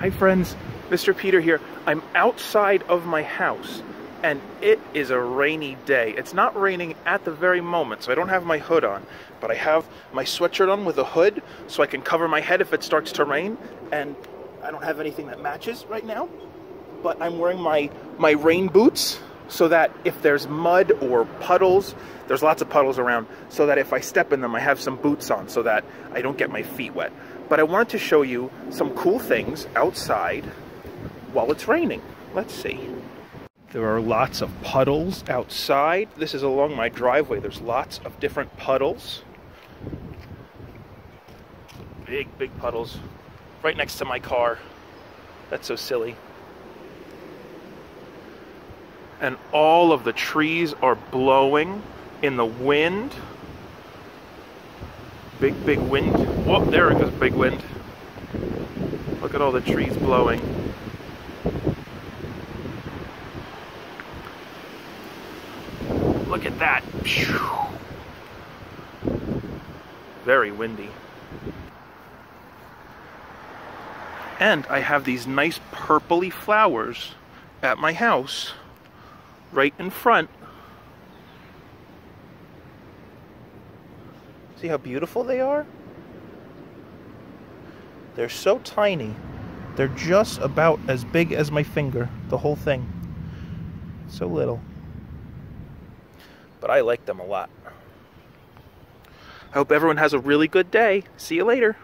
Hi friends, Mr. Peter here. I'm outside of my house and it is a rainy day. It's not raining at the very moment, so I don't have my hood on, but I have my sweatshirt on with a hood so I can cover my head if it starts to rain, and I don't have anything that matches right now, but I'm wearing my, my rain boots so that if there's mud or puddles, there's lots of puddles around, so that if I step in them, I have some boots on so that I don't get my feet wet. But I wanted to show you some cool things outside while it's raining. Let's see. There are lots of puddles outside. This is along my driveway. There's lots of different puddles. Big, big puddles. Right next to my car. That's so silly. And all of the trees are blowing in the wind. Big, big wind. Whoa, there it goes, big wind. Look at all the trees blowing. Look at that. Very windy. And I have these nice purpley flowers at my house, right in front. See how beautiful they are? They're so tiny. They're just about as big as my finger, the whole thing. So little but I like them a lot. I hope everyone has a really good day. See you later.